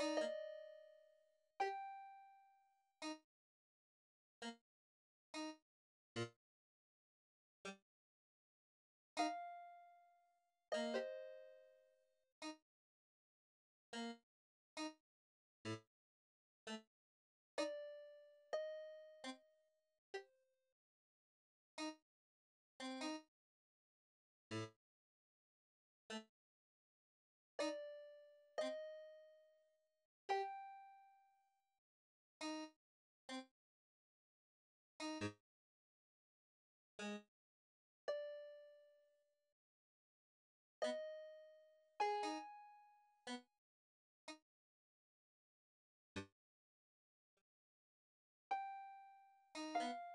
you Thank you.